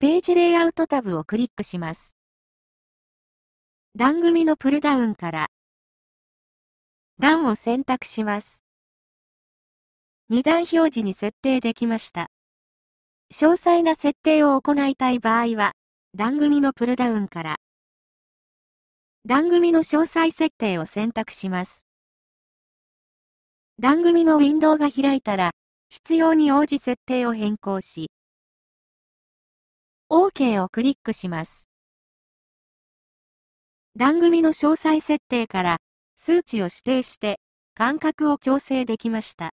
ページレイアウトタブをクリックします。段組のプルダウンから、段を選択します。二段表示に設定できました。詳細な設定を行いたい場合は、段組のプルダウンから、段組の詳細設定を選択します。段組のウィンドウが開いたら、必要に応じ設定を変更し、OK をクリックします。番組の詳細設定から数値を指定して間隔を調整できました。